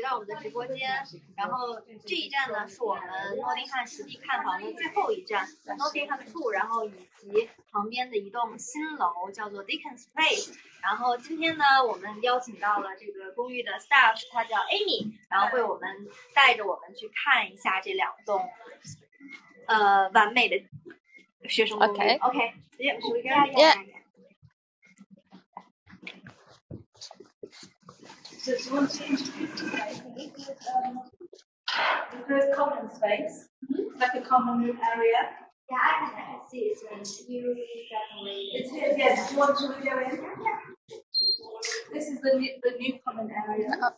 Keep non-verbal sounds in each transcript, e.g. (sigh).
回到我们的直播间，然后这一站呢是我们诺丁汉实地看房的最后一站，Nottingham Two，然后以及旁边的一栋新楼叫做 Dickens Place。然后今天呢，我们邀请到了这个公寓的 staff，他叫 Amy，然后为我们带着我们去看一下这两栋呃完美的学生公寓。Okay. OK，yeah, should we go? Yeah. So do you want to introduce um, the first common space, like a common room area? Yeah, I can, I can see it's in you definitely. It's here, yes, do you want to go in? This is the new, the new common area.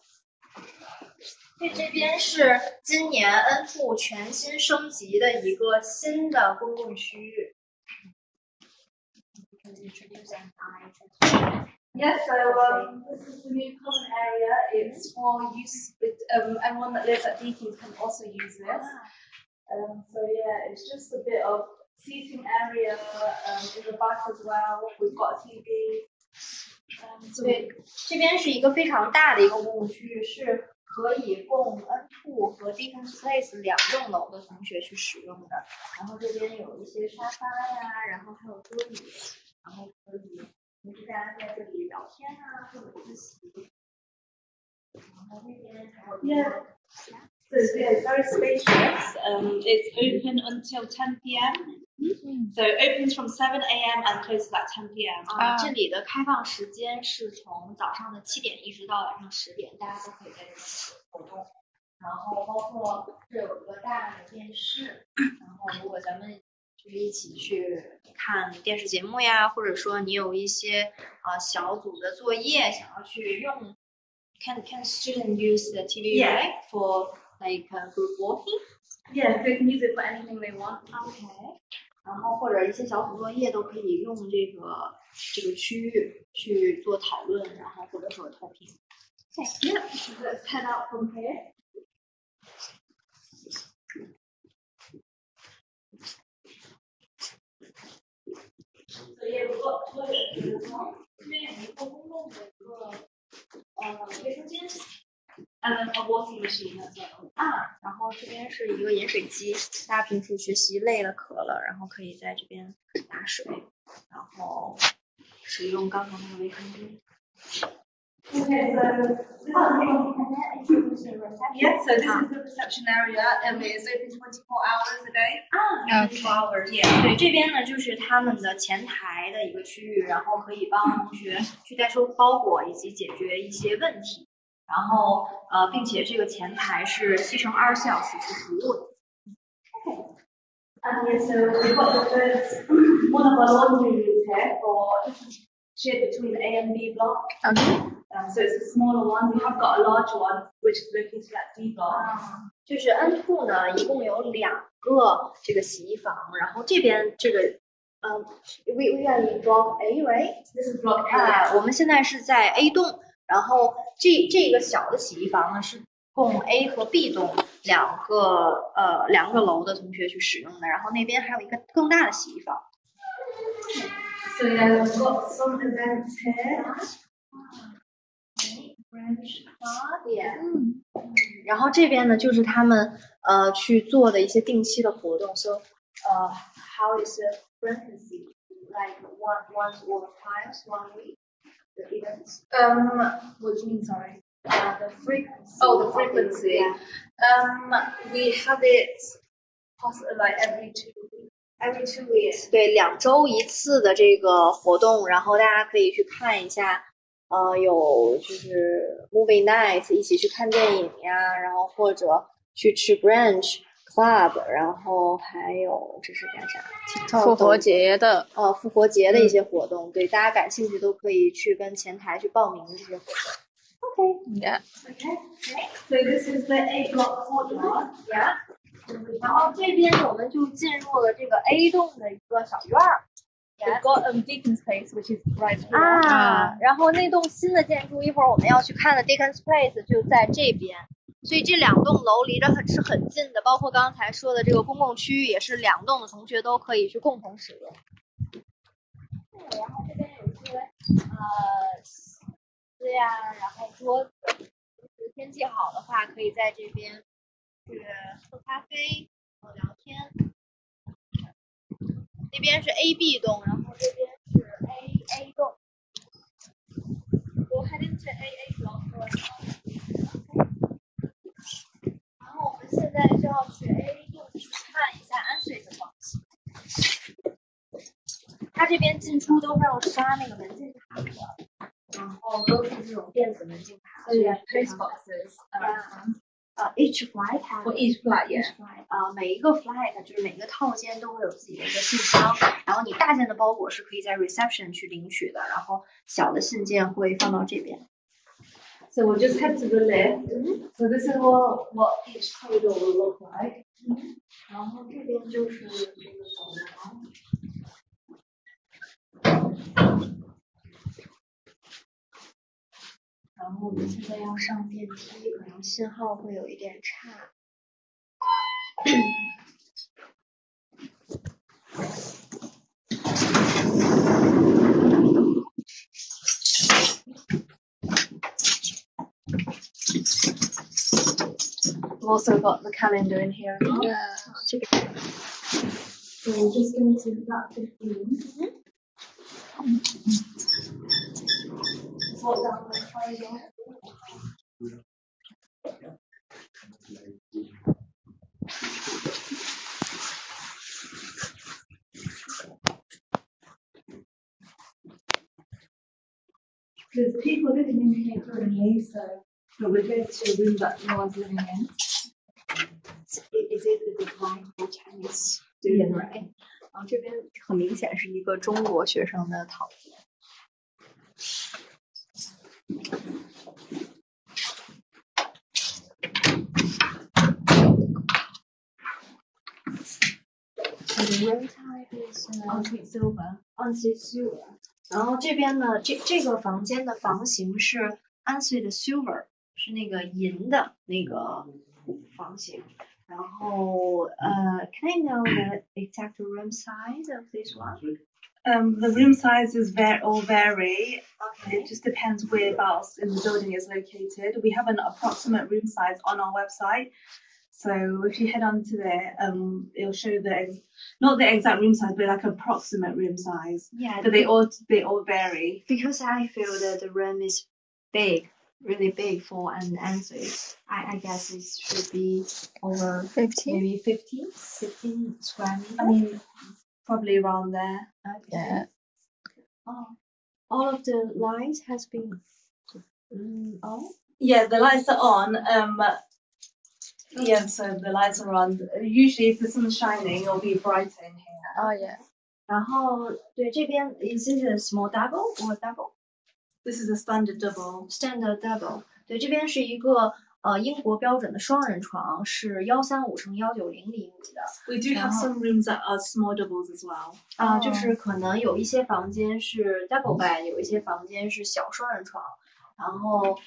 这这边是今年 N 处全新升级的一个新的公共区域。 Yes, so um, this is the new common area. It's for use with um, anyone that lives at Deacon's can also use this. Um, so yeah, it's just a bit of seating area um, in the back as well. We've got a TV. Um, so 对，这边是一个非常大的一个公共区域，是可以供 N 处和 Dickens Place 两栋楼的同学去使用的。然后这边有一些沙发呀，然后还有桌椅，然后可以 平时大家在这里聊天啊，或者自习。然后那边还有一个 Yeah. So yeah, it's very spacious. Um, it's open until 10 p.m. So it opens from 7 a.m. and closes at 10 p.m. 啊，啊这里的开放时间是从早上的七点一直到晚上十点，大家都可以在这里活动。然后包括这有一个大的电视，然后如果咱们就是一起去看电视节目呀，或者说你有一些呃小组的作业想要去用，can can student use the TV Yeah. right for like uh, group working？Yeah, they can use it for anything they want. OK，然后或者一些小组作业都可以用这个这个区域去做讨论，然后或者说投屏。Yeah, let's head out from here. 作业不多，作业就是这。这边有一个公共的一个呃卫生间，嗯，毛巾也是有的，很暗。然后这边是一个饮水机，大家平时学习累了渴了，然后可以在这边打水，然后使用刚才那个卫生间。Okay, so this is yeah, so this is the reception area and it's open 24 hours a day. 啊 Okay. hours，yeah. 对，这边呢就是他们的前台的一个区域，然后可以帮同学去代收包裹以及解决一些问题。然后呃，并且这个前台是七乘二十四小时去服务的。 And yeah, so we've got the first (clears throat) one of our laundry rooms here for shared between the A and B block. Okay. Um, so it's a smaller one. We have got a larger one which is located at D block. 就是 N two 呢，一共有两个这个洗衣房，然后这边这个，嗯、we we are in block A right？This is block A. 啊，我们现在是在 A 栋，然后这这个小的洗衣房呢是供 A 和 B 栋两个呃两个楼的同学去使用的，然后那边还有一个更大的洗衣房。So yeah, we've got some events here. French party，然后这边呢就是他们呃去做的一些定期的活动，so 呃 how is the frequency like one once or twice one week the events Um, what do you mean, sorry? uh, the frequency Oh, the of frequency. yeah. Um, we have it poss- like every two weeks. every two weeks 对两周一次的这个活动，然后大家可以去看一下。 呃，有就是 movie night，一起去看电影呀，然后或者去吃 brunch club，然后还有这是干啥？复活节的呃复活节的一些活动，对大家感兴趣都可以去跟前台去报名这些活动。OK，，Yeah，Okay. So this is the A block courtyard. 呀，然后这边我们就进入了这个 A 栋的一个小院儿。We've got um Deacon's Place, which is right here. 啊，然后那栋新的建筑，一会儿我们要去看的 Dickens Place 就在这边，所以这两栋楼离着很是很近的，包括刚才说的这个公共区域也是两栋的同学都可以去共同使用。对，然后这边有一些呃椅子呀，然后桌子，就是天气好的话，可以在这边去喝咖啡、然后聊天。那边是 A B 栋，然后这边是 A A 栋。We'll head into AA block right now. 然后我们现在就要去 A 栋去看一下安水的房型。它这边进出都是要刷那个门禁卡的，然后都是这种电子门禁卡。Yeah, post boxes. Um, 呃，each flight for each flight, each yeah. flight 啊、每一个 flight 就是每个套间都会有自己的一个信箱，然后你大件的包裹是可以在 reception 去领取的，然后小的信件会放到这边。So we'll just head to the lift. So this is what what each corridor will look like. 然后这边就是这个走廊。然后我们现在要上电梯，可能信号会有一点差。We've also got the calendar in here. 个 So we're just going to that 15. Walk down the corridor. There's people living in here currently, so but we're going to a room that no one's living in. Is it the decline for Chinese student, right? 然后这边很明显是一个中国学生的套间。The room type is uh, Ensuite silver. ensuite silver。然后这边呢，这这个房间的房型是 ensuite silver，是那个银的那个房型。然后呃，Can I know the exact room size of this one? Um, the room sizes var- all vary. It just depends whereabouts in the building is located. We have an approximate room size on our website. So if you head on to there, um, it'll show the ex- not the exact room size, but like approximate room size. Yeah, But they all they all vary. because I feel that the room is big, really big for an ensuite. I, I guess it should be over 15? maybe 15, 15 square meters. I mean, probably around there. Okay. Yeah. Oh, all of the lights has been mm, on. Yeah, the lights are on. Um, yeah, so the lights are on. Usually, if the sun's shining, it'll be brighter in here. Oh, yeah. 然后对这边 is it a small double or double This is a standard double. standard double？对，这边是一个 呃英国标准的双人床，是幺三五乘幺九零厘米的。We do have some rooms that are small doubles as well. 啊、哦就是可能有一些房间是 double bed，有一些房间是小双人床。然后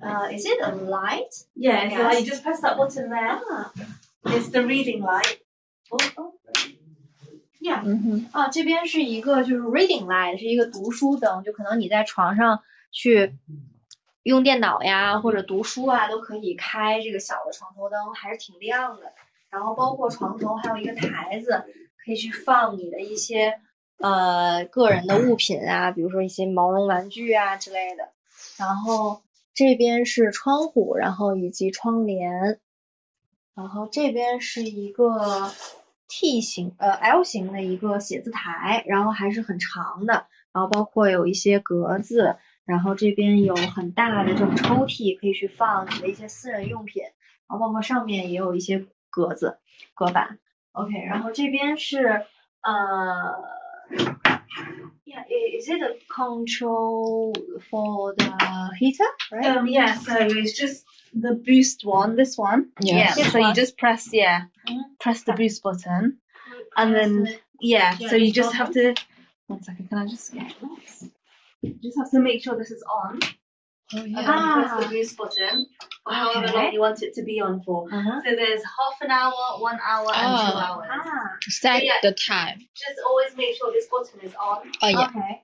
呃，is it a you Yes. you just press that button there. 啊 It's the reading light. Oh, oh. Yeah. 嗯哼，啊，这边是一个就是 reading light，是一个读书灯，就可能你在床上去用电脑呀或者读书啊，都可以开这个小的床头灯，还是挺亮的。然后包括床头还有一个台子，可以去放你的一些呃个人的物品啊，比如说一些毛绒玩具啊之类的。然后这边是窗户，然后以及窗帘，然后这边是一个 T 型呃 L 型的一个写字台，然后还是很长的，然后包括有一些格子，然后这边有很大的这种抽屉，可以去放你的一些私人用品，然后包括上面也有一些格子隔板。OK，然后这边是呃，Yeah, i- is it a control for the heater? Right? Um, yeah, so it's just the boost one, this one. Yeah. This so one. you just press, yeah, Mhm. press the boost button. And then, yeah, Yeah, so you boost just have to, one second, can I just get You just have to make sure this is on. Oh, And yeah. then you press Ah. the boost button for however Okay. long you want it to be on for. Uh-huh. So there's half an hour, one hour, and two Oh. hours. Ah, Set Yeah. the time. Just always make sure this button is on. Oh, yeah. OK。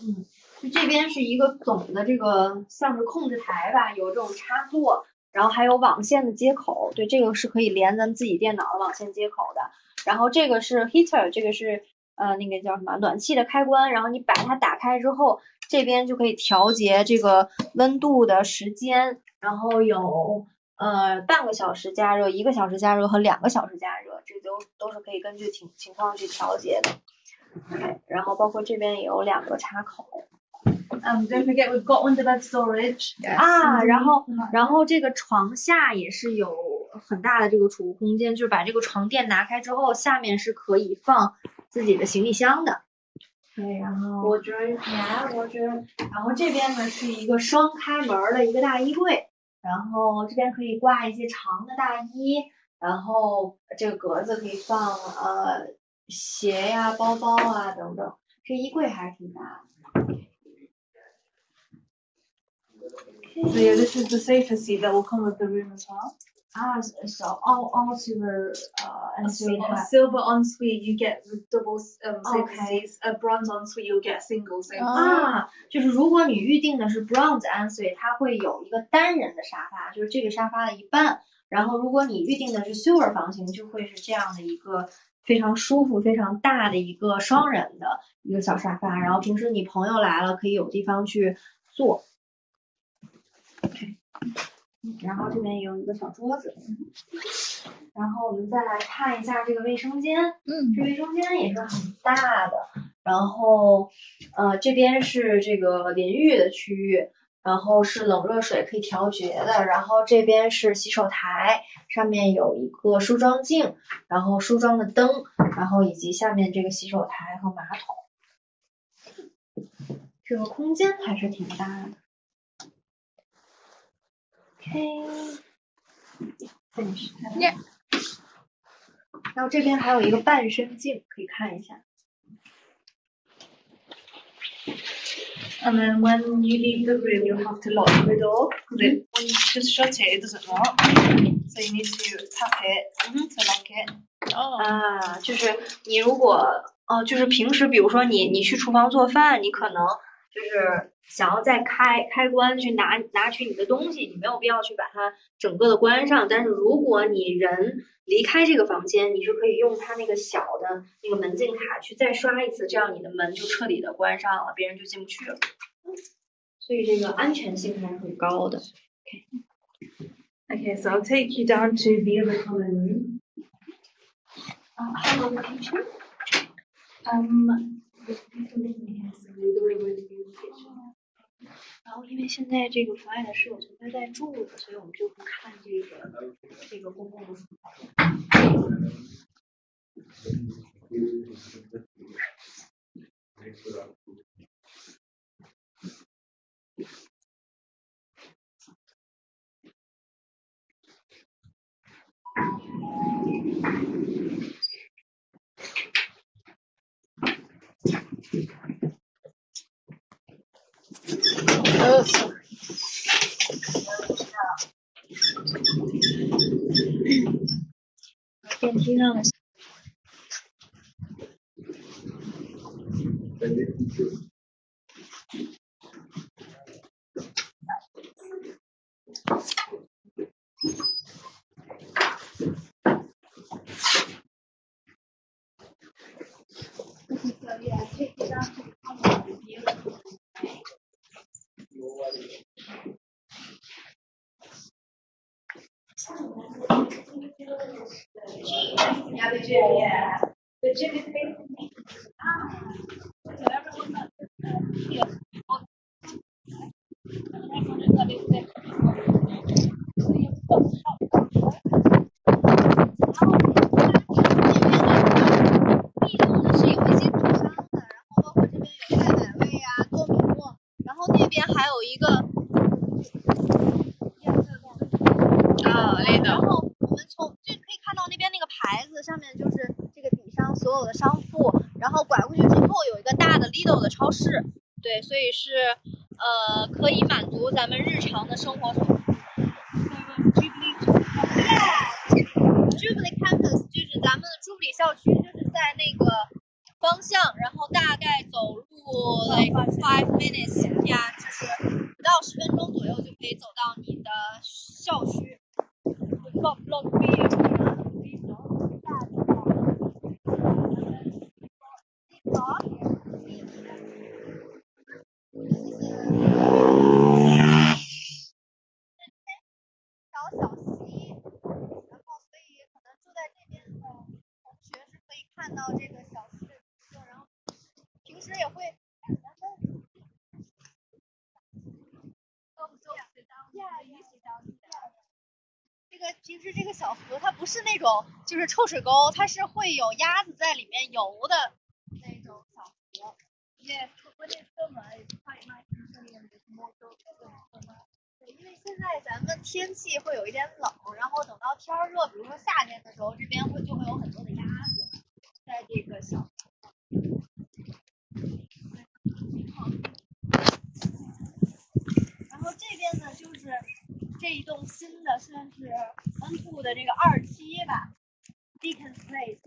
嗯， 就这边是一个总的这个像是控制台吧，有这种插座，然后还有网线的接口，对，这个是可以连咱们自己电脑的网线接口的。然后这个是 heater，这个是 呃那个叫什么暖气的开关，然后你把它打开之后，这边就可以调节这个温度的时间，然后有呃半个小时加热、一个小时加热和两个小时加热，这都都是可以根据情情况去调节的。对，然后包括这边也有两个插口。Um, don't forget we've got underbed storage. 啊，然后然后这个床下也是有很大的这个储物空间，就是把这个床垫拿开之后，下面是可以放自己的行李箱的。对，然后我觉得呀，我觉得，然后这边呢是一个双开门儿的一个大衣柜，然后这边可以挂一些长的大衣，然后这个格子可以放呃鞋呀、包包啊等等，这衣柜还是挺大的。So yeah, this is the sofa seat that will come with the room as well. Ah, so all all silver uh and So silver. silver ensuite, you get the double um, sofa Okay. seats. A bronze ensuite, you'll get a single sofa. 啊，就是如果你预定的是 bronze 安睡，它会有一个单人的沙发，就是这个沙发的一半。然后如果你预定的是 silver 房型，就会是这样的一个非常舒服、非常大的一个双人的一个小沙发。然后平时你朋友来了，可以有地方去坐。OK，然后这边也有一个小桌子。然后我们再来看一下这个卫生间。嗯这卫生间也是很大的，然后呃这边是这个淋浴的区域，然后是冷热水可以调节的，然后这边是洗手台，上面有一个梳妆镜，然后梳妆的灯，然后以及下面这个洗手台和马桶，这个空间还是挺大的。OK，finish。Yeah 然后这边还有一个半身镜，可以看一下。And then when you leave the room, you'll have to lock the door because it, when you just shut it, it doesn't lock. So you need to tap it to lock it. 哦，啊，就是你如果呃，就是平时比如说你你去厨房做饭，你可能就是想要再开开关去拿拿取你的东西，你没有必要去把它整个的关上。但是如果你人离开这个房间，你是可以用它那个小的那个门禁卡去再刷一次，这样你的门就彻底的关上了，别人就进不去了。所以这个安全性还是很高的。Okay, so I'll take you down to the other common room. 啊，还有 kitchen。Um, 然后因为现在这个妨碍的是我现在在住的所以我们就不看这个这个公共的书房。呃，电梯上的 Yeah, the gym, yeah. The gym is. So everyone that- 包括这边有赛百味啊、多米诺，然后那边还有一个啊，那个，然后我们从就可以看到那边那个牌子上面就是这个底商所有的商铺，然后拐过去之后有一个大的 Lidl 的超市，对，所以是呃可以满足咱们日常的生活所需。Jubilee Campus 就是咱们的朱比里校区，就是在那个方向，然后大概走路 like five minutes. 呀就是不到十分钟左右就可以走到你的校区。Block block B。小小溪，然后所以可能住在这边的同学是可以看到这个小溪的景色，然后平时也会。这个平时这个小河它不是那种就是臭水沟，它是会有鸭子在里面游的那种小河。因为现在咱们天气会有一点冷，然后等到天热，比如说夏天的时候，这边会就会有很多的鸭子在这个小。然后这边呢就是。这一栋新的，算是 N two 的这个二期吧，Deacon Place。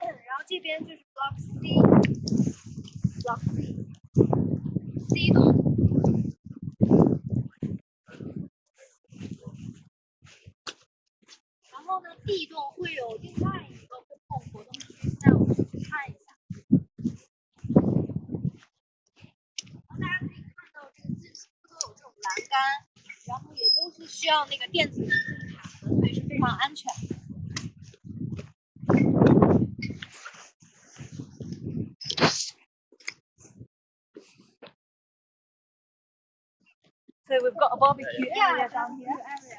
然后这边就是 Block C，Block C，C 栋。然后呢，D 栋会有另外一个公共活动区，现在我们去看一下。然后大家可以看到这个进出都有这种栏杆，然后也那个电子门禁卡的，所以是非常安全的。So we've got a barbecue area down here.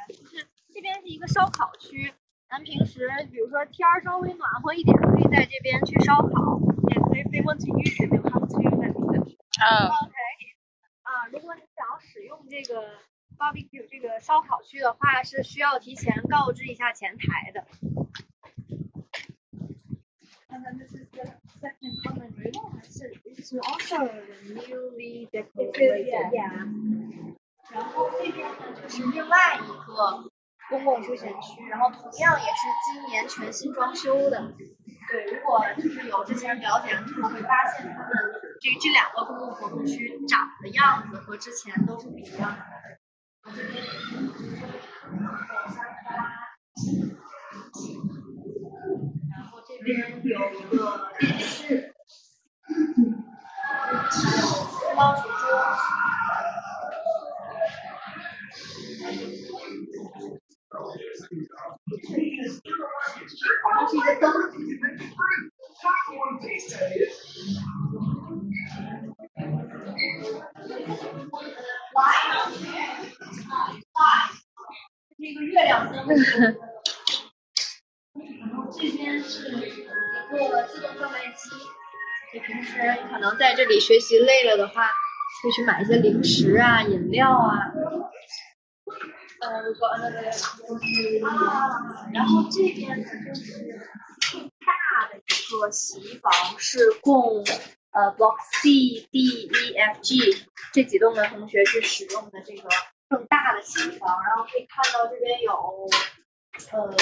就是这边是一个烧烤区，咱平时比如说天儿稍微暖和一点，可以在这边去烧烤。Yeah, so if they want to use it, they'll have to let reception. 哦，OK，啊，如果你想要使用这个 barbecue 这个烧烤区的话，是需要提前告知一下前台的。And then this is the second common room. It's also newly decorated, yeah. 然后这边呢就是另外一个公共休闲区，然后同样也是今年全新装修的。对，如果就是有之前了解的朋友会发现，他们这这两个公共活动区长的样子和之前都是不一样的。然后这边有一个电视，还有厨房书桌。然后是一个灯。这是一个月亮灯。学习累了的话，可以去买一些零食啊、饮料啊。呃，如果那个啊，然后这边呢就是更大的一个洗衣房，是供呃 Block C、D、E、F、G 这几栋的同学去使用的这个更大的洗衣房，然后可以看到这边有呃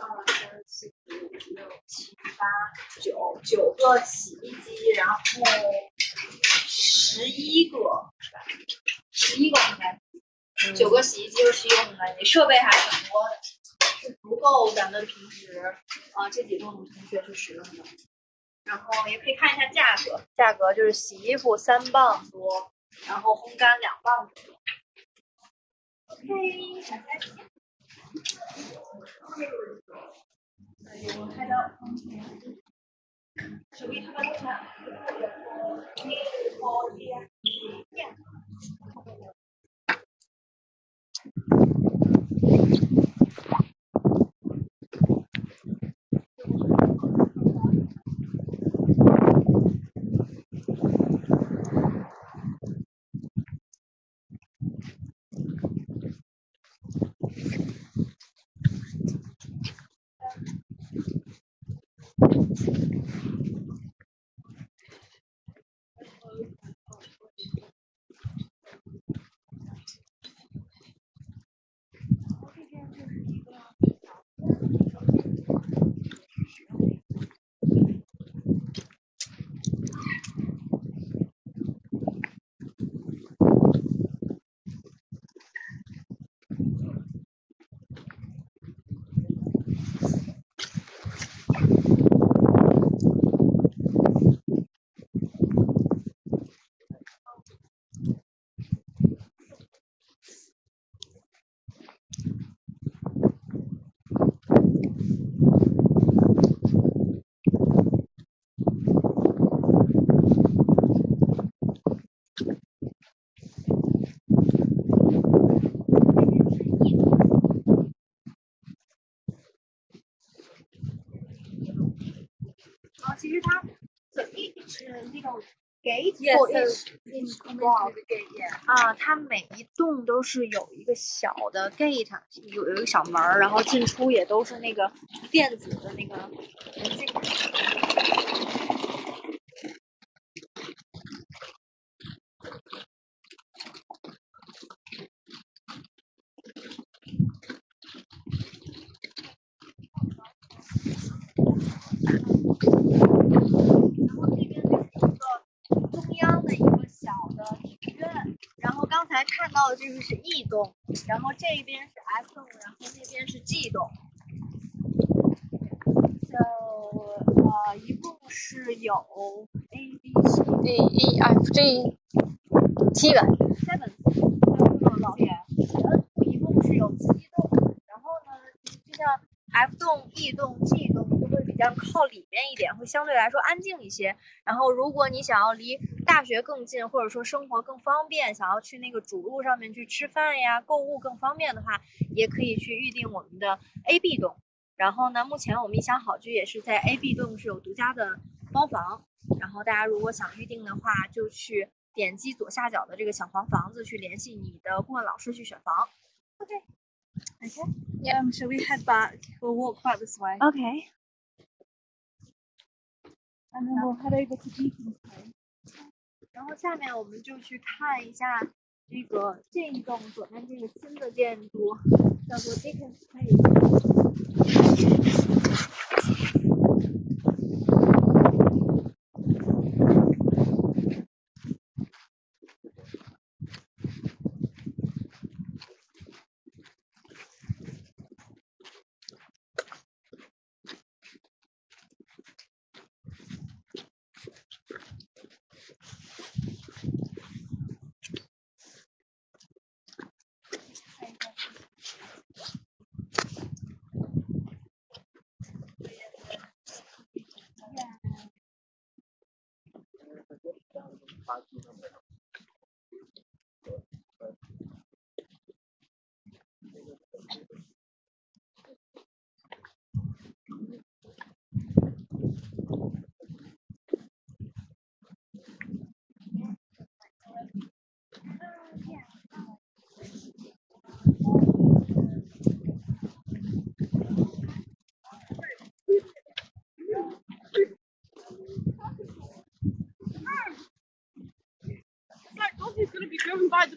二三四五六七八九九个洗衣机，然后十一个是吧？十一个应该。九个洗衣机是用的，你设备还挺多的，是足够咱们平时啊、这几栋同学去使用的。然后也可以看一下价格，价格就是洗衣服三磅多，然后烘干两磅左右。OK，大家见。We'll head up from here. Shall we have a look at the or here? Yeah. 实它是 each 那种。gate 啊，它每一栋都是有一个小的 gate，有有一个小门儿，然后进出也都是那个电子的那个门禁。的一个小的庭院，然后刚才看到的这个是 E 栋，然后这边是 F 栋，然后那边是 G 栋。就呃，一共是有 A B C D E F G 七个。seven，老远，呃，一共是有七栋，然后呢，就像 F 栋、E 栋、G 栋就会比较靠里面一点，会相对来说安静一些。然后如果你想要离大学更近，或者说生活更方便，想要去那个主路上面去吃饭呀、购物更方便的话，也可以去预定我们的 A、B 栋。然后呢，目前我们一想好居也是在 A、B 栋是有独家的包房，然后大家如果想预定的话，就去点击左下角的这个小黄房子去联系你的顾问老师去选房。OK。OK。Um, shall we head back? We'll walk back this way. And then we'll head over to Deacon's Place. 然后下面我们就去看一下这个这一栋左边这个新的建筑，叫做 Dickens Place。Tá Fátima. He's gonna be driven by the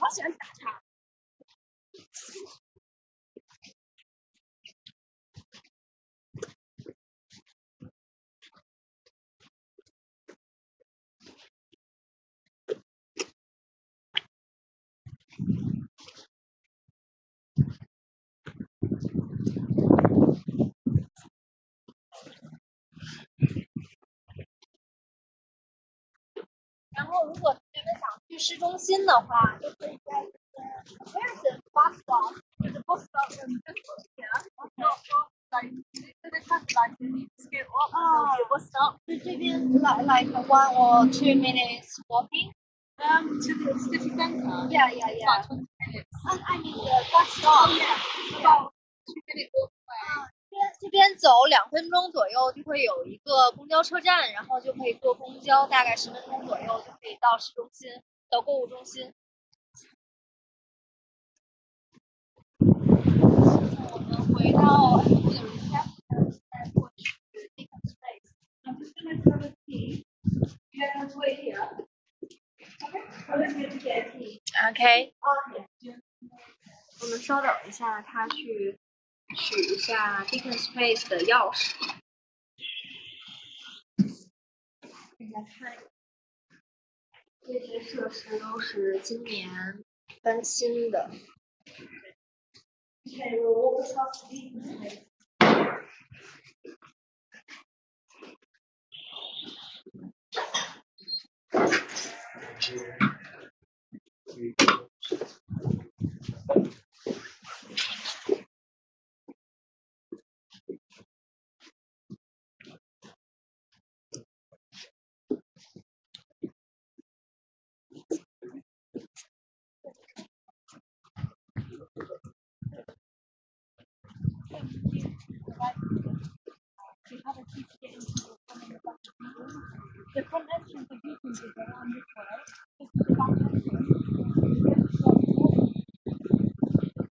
好喜欢打叉然后如果去市中心的话，就可以在这边 Where's the bus stop? The bus stop um, just up here. Not not like to the traffic light, you need to scoot up and there'll be a bus stop. 就这边 like like one or two minutes walking. Um, to the city centre. Yeah, yeah, It's yeah. About 20 minutes. And I mean the bus stop. Yeah. About two minutes walk away. 边这边走两分钟左右就会有一个公交车站，然后就可以坐公交，大概十分钟左右就可以到市中心，到购物中心。我们回到 N 部的 reception，现在过去 Deacon Space。I'm just going to grab a key. You don't have to wait here. Okay. I'm just going to get a key. OK，Okay. 我们稍等一下，他去取一下 Deacon Space 的钥匙。大家看，这些设施都是今年翻新的。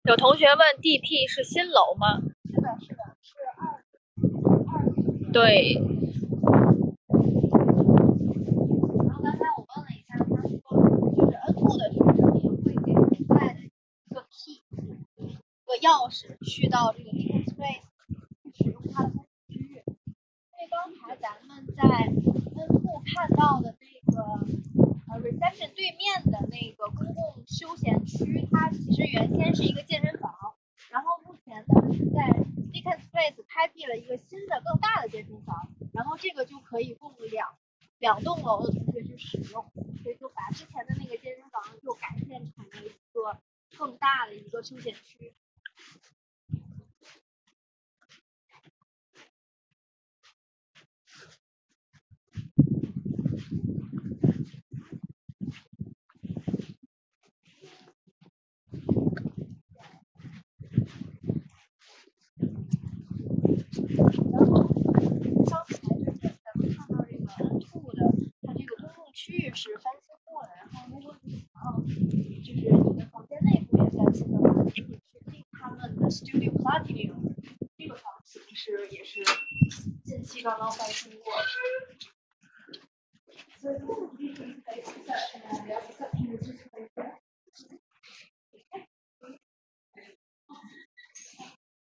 有同学问 DP 是新楼吗？是的，是的，是二二。对，然后刚才我问了一下，他说就是 N 部的学生也会给现在的一个 key，一个钥匙去到这 Deacon Space 去使用它的公共区域。因为刚才咱们在 N 部看到的那个呃 reception 对面的那个公共休闲区，它其实原先是一个健身房，然后目前呢是在 Deacon Space 开辟了一个新的更大的健身房，然后这个就可以供两两栋楼的同学去使用，所以就把之前的那个健身房就改建成了一个更大的一个休闲区。然后刚才就是咱们看到这个 N two 的，它这个公共区域是翻新过的，然后如果你想要就是你的房间内部也翻新的话，你可以去进他们的 Studio Platinum 这个房其实也是近期刚刚翻新过。的 is the Deacon Space reception area. Reception is just right there.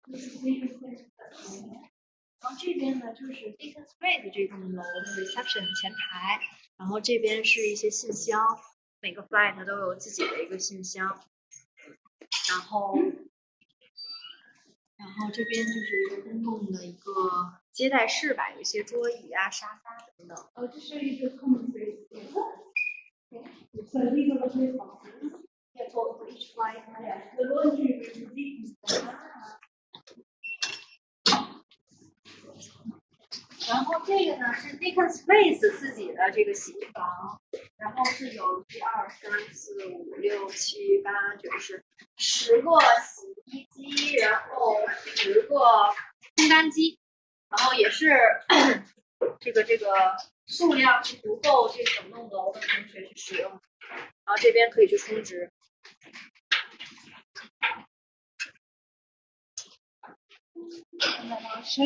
This is Deacon Space reception area. 然这边呢就是 Dickens Place 这栋楼 reception 前台，然后这边是一些信箱，每个 flat 都有自己的一个信箱，然后，然后这边就是一个公共的一个接待室吧，有一些桌椅啊、沙发等等。哦，这是一个 common space，也是很 legal 里面个 lounge。然后这个呢是 Deacon Space 自己的这个洗衣房，然后是有一二三四五六七八九十十个洗衣机，然后十个烘干机，然后也是 (coughs) 这个这个数量是足够这整栋楼的同学去使用，然后这边可以去充值。And then I'll show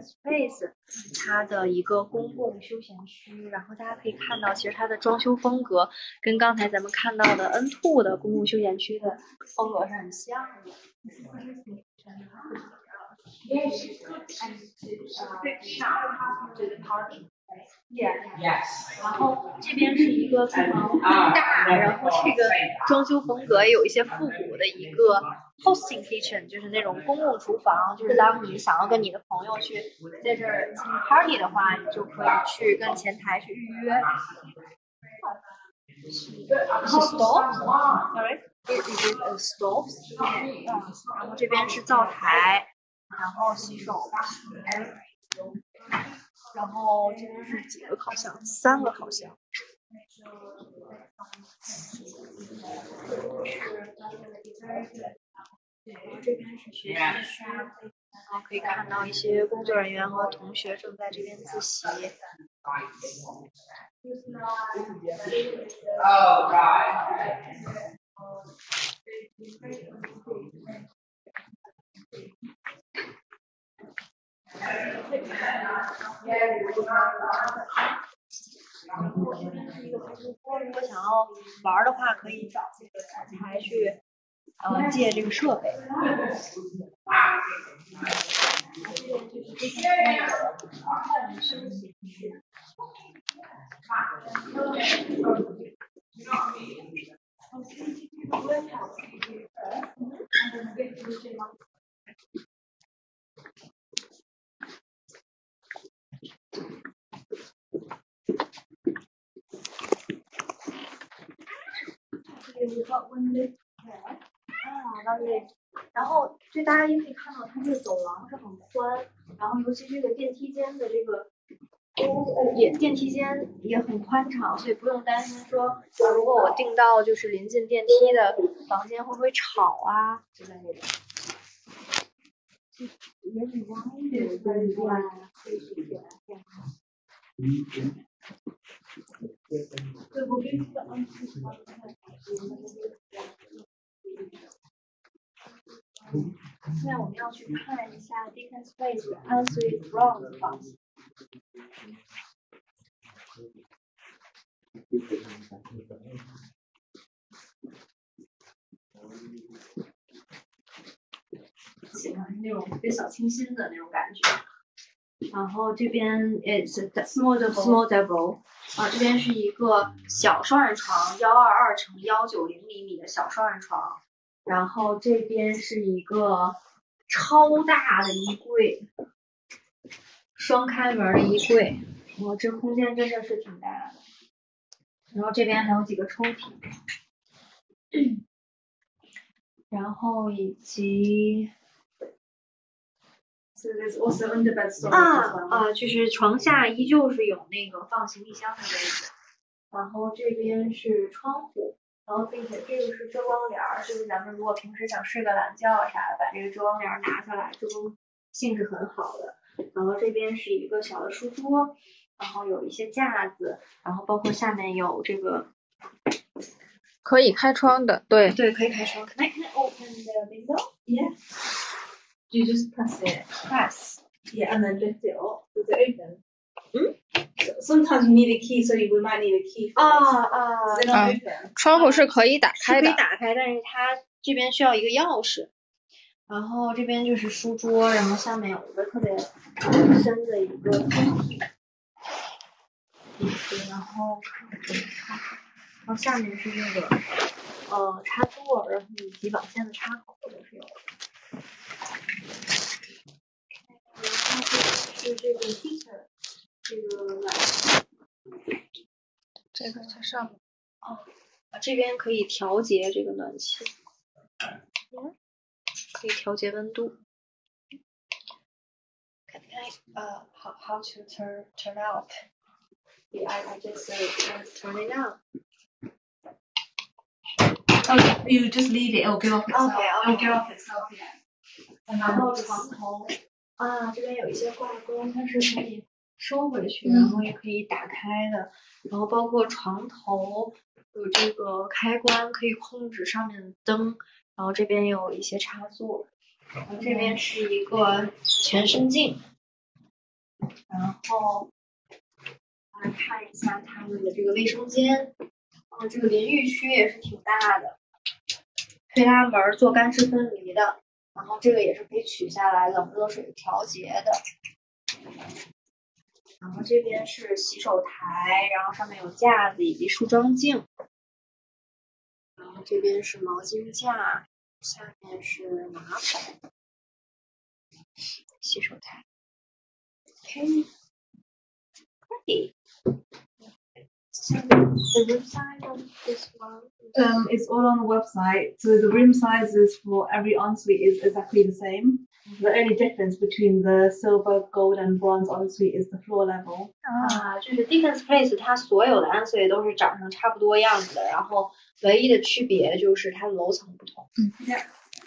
Space 它的一个公共休闲区，然后大家可以看到，其实它的装修风格跟刚才咱们看到的 N two 的公共休闲区的风格是很像的。Yes，然后这边是一个非常大，然后这个装修风格也有一些复古的一个 hosting kitchen，就是那种公共厨房，就是当你想要跟你的朋友去在这儿 party 的话，你就可以去跟前台去预约。是 stove，sorry，it is a stove，然后这边是灶台，然后洗手。然后这边是几个烤箱？三个烤箱。然后这边是学习区，然后可以看到一些工作人员和同学正在这边自习。如果想要玩的话，可以找这个前台去呃借这个设备。然后这大家也可以看到，它这个走廊是很宽，然后尤其这个电梯间的这个也电梯间也很宽敞，所以不用担心说，如果我订到就是临近电梯的房间会不会吵啊之类的。现在我们要去看一下 Deacon's Place Answer is Wrong 的房子。喜欢那种特别小清新的那种感觉。然后这边 it's a small small double，啊，这边是一个小双人床，幺二二乘幺九零厘米的小双人床。然后这边是一个超大的衣柜，双开门的衣柜，哇，这空间真的是挺大的。然后这边还有几个抽屉，然后以及。啊啊，就是床下依旧是有那个放行李箱的位置，然后这边是窗户，然后并且这个是遮光帘儿，就是咱们如果平时想睡个懒觉啊啥的，把这个遮光帘儿拿下来，遮光性是很好的。然后这边是一个小的书桌，然后有一些架子，然后包括下面有这个可以开窗的，对对，可以开窗。Can I can I open the window? Yeah. You just press it. Press. Yeah, and then lift it up. Does it open? Hmm? So- Sometimes you need a key, so we might need a key? 窗户是可以打开的可以。打开，但是它这边需要一个钥匙。然后这边就是书桌，然后下面有一个特别深的一个抽屉，然后然后下面是那个呃插座，然后以及网线的插口都是有的。这个在上面。哦，这边可以调节这个暖气，嗯，可以调节温度。Can I uh how how to turn turn out? Yeah, I I just turn it on. Oh, you just leave it. It'll go off itself. Okay, It'll go off itself. Yeah. 然后床头啊，这边有一些挂钩，它是可以收回去，然后也可以打开的。然后包括床头有这个开关，可以控制上面的灯。然后这边有一些插座，然后这边是一个全身镜。然后来看一下他们的这个卫生间，哦，这个淋浴区也是挺大的，推拉门做干湿分离的。然后这个也是可以取下来冷热水调节的。然后这边是洗手台，然后上面有架子以及梳妆镜。然后这边是毛巾架，下面是马桶，洗手台。OK。Great. So the room size of this one is Um, it's all on the website. So the room sizes for every ensuite is exactly the same. The only difference between the silver, gold, and bronze ensuite is the floor level. 啊，就是 Dickens Place 它所有的安睡都是长成差不多样子的，然后唯一的区别就是它的楼层不同。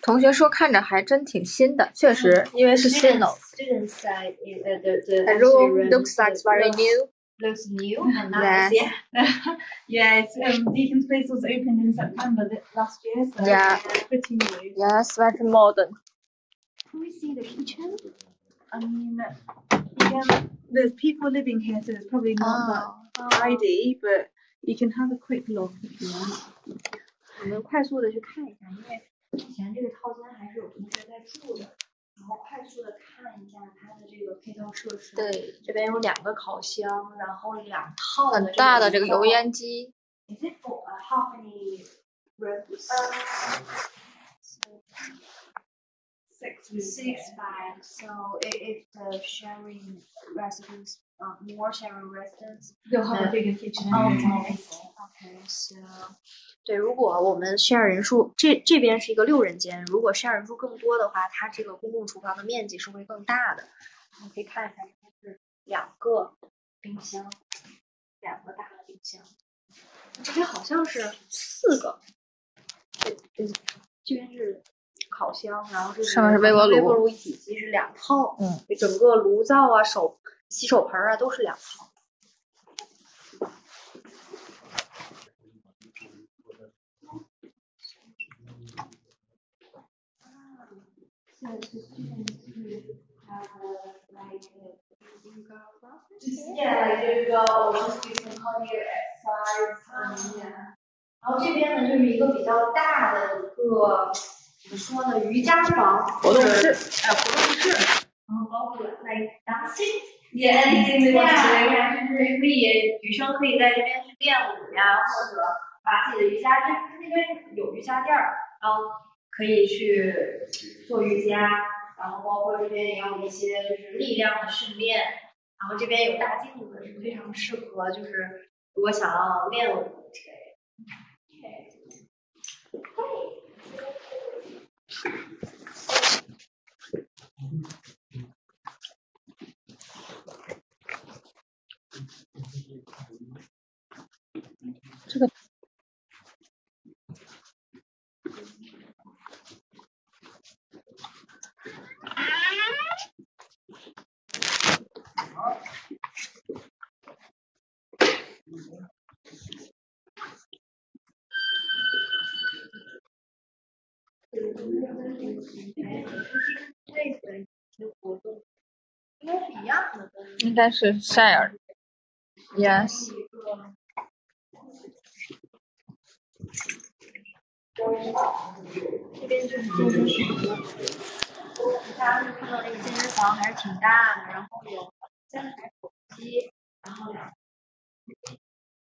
同学说看着还真挺新的，确实，因为是新楼。 Students say uh, the the The room looks like very new. looks new and (laughs) nice. Yes. Yeah. (laughs) yeah, it's, um, Deacon's Place was opened in September th- last year, so Yeah. it's pretty new. Yes, very modern. Can we see the kitchen? I mean, again, there's people living here, so it's probably not that tidy, but you can have a quick look if you want. (laughs) 我们快速的去看一下，因为以前这个套间还是有同学在住的， 然后快速的看一下它的这个配套设施。对，这边有两个烤箱，然后两套很大的这个油烟机。Is it for uh, how many rooms? Six Six five. So if, if the sharing residents, uh, more sharing residents, They'll have a Uh, bigger kitchen Oh, anyway. okay. Okay, so 对，如果我们 share 人数，这这边是一个六人间，如果 share 人数更多的话，它这个公共厨房的面积是会更大的。你可以看一下，这边是两个冰箱，两个大的冰箱，这边好像是四个，这这这边是烤箱，然后这上面是微波炉微波炉一体机是两套，嗯，整个炉灶啊、手洗手盆儿啊都是两套这几点这个我们然后这边呢就是一个比较大的一个怎么说呢瑜伽房活动室哎活动室。然后包括了那个 Yeah, anything they want to do. 呀，就是可以女生可以在这边去练舞呀，或者把自己的瑜伽垫，那边有瑜伽垫儿，然后可以去做瑜伽，然后包括这边也有一些就是力量的训练，然后这边有大镜子，是非常适合就是如果想要练舞之类的之类的。应该是一样的，跟应该是 share。Yes，这边就是健身房，大家会看到这个健身房还是挺大的，然后有三台手机，然后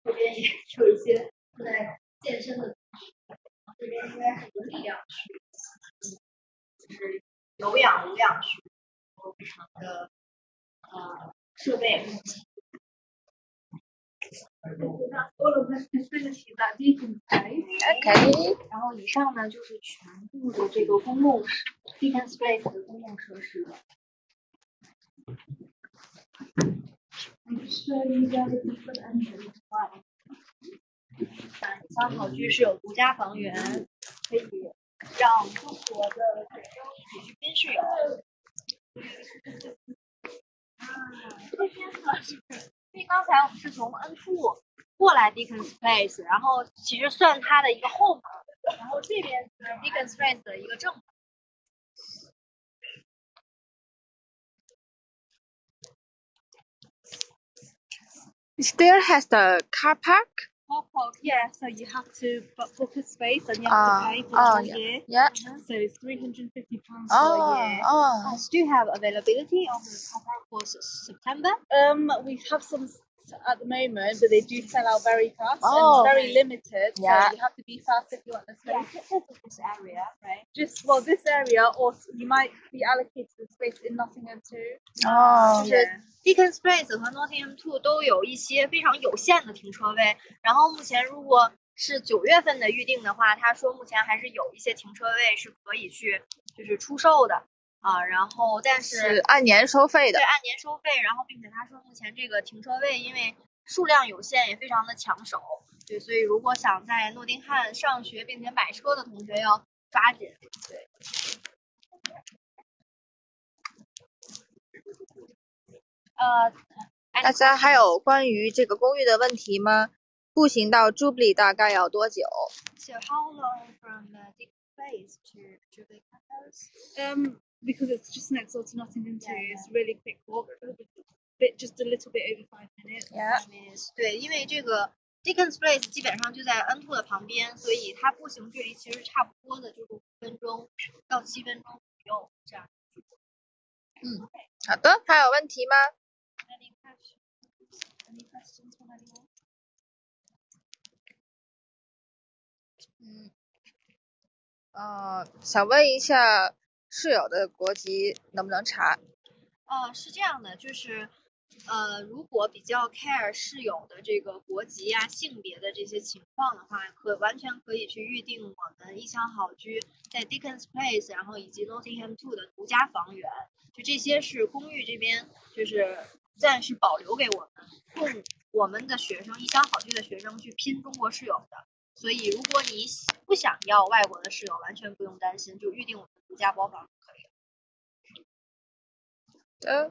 这边也有一些正在健身的，这边应该是一个力量区，就是有氧无氧区，都非常的呃设备 OK。然后以上呢就是全部的这个公共，public space 的公共设施了。需要一家的安全，三好居是有独家房源，可以让中国的学生一起去室友。啊，这边是。因为刚才我们是从 N two 过来 Deacon's Place，然后其实算它的一个后门，然后这边是 Deacon's Place 的一个正门。still has the car park. Car park, yeah, so you have to bu- book a space and you have Ah, to pay for oh, the whole yeah. year. Yeah. So it's £350 Oh, for a year. oh. Yes, do you have availability of the car park for S- September? Um, we have some s- at the moment, but they do sell out very fast Oh. and very limited. Yeah. So you have to be fast if you want the Yeah, space. this is this area, right? Just well, this area, or you might be allocated the space in Nottingham too. 哦就，是 Deacon's Place 和 Nottingham Two 都有一些非常有限的停车位。然后目前如果是九月份的预定的话，他说目前还是有一些停车位是可以去就是出售的啊。然后但是是按年收费的对。按年收费，然后并且他说目前这个停车位因为数量有限，也非常的抢手。对，所以如果想在诺丁汉上学并且买车的同学要抓紧。对。呃，大家还有关于这个公寓的问题吗？步行到 Jubilee 大概要多久？So how long from uh, Deacon's Place to Jubilee House? Um, because it's just next door to Nottingham too. Yeah, It's really quick walk. Bit just a little bit over five minutes. Yeah. 对，因为这个 Dickens Place 基本上就在 N two 的旁边，所以它步行距离其实差不多的，就是五分钟到七分钟左右这样。嗯好的，还有问题吗？Any questions? Any questions from anyone? 嗯，呃，想问一下室友的国籍能不能查？哦，是这样的，就是呃，如果比较 care 室友的这个国籍啊、性别的这些情况的话，可完全可以去预定我们一厢好居在 Dickens Place，然后以及 Nottingham Two 的独家房源，就这些是公寓这边就是暂时保留给我们，供我们的学生一厢好居的学生去拼中国室友的。所以，如果你不想要外国的室友，完全不用担心，就预定我们独家包房就可以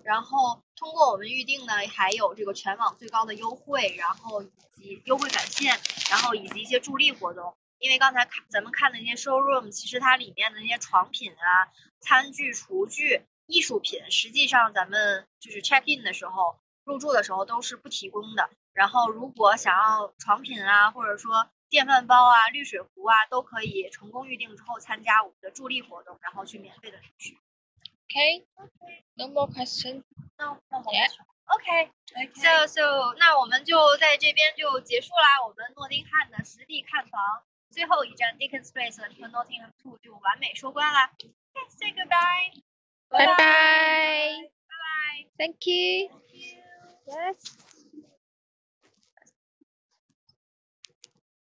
然后通过我们预定呢，还有这个全网最高的优惠，然后以及优惠返现，然后以及一些助力活动。因为刚才看咱们看的那些 showroom，其实它里面的那些床品啊、餐具、厨具、艺术品，实际上咱们就是 check in 的时候、入住的时候都是不提供的。然后如果想要床品啊，或者说电饭煲啊、滤水壶啊，都可以成功预定之后参加我们的助力活动，然后去免费的领取。OK。No more question. 那那我 Yeah. OK so so 那我们就在这边就结束啦，我们诺丁汉的实地看房最后一站 Dickens Place 和 Nottingham Two 就完美收官啦。Okay, say goodbye. Bye bye. Bye bye. Thank you. Thank you. Yes.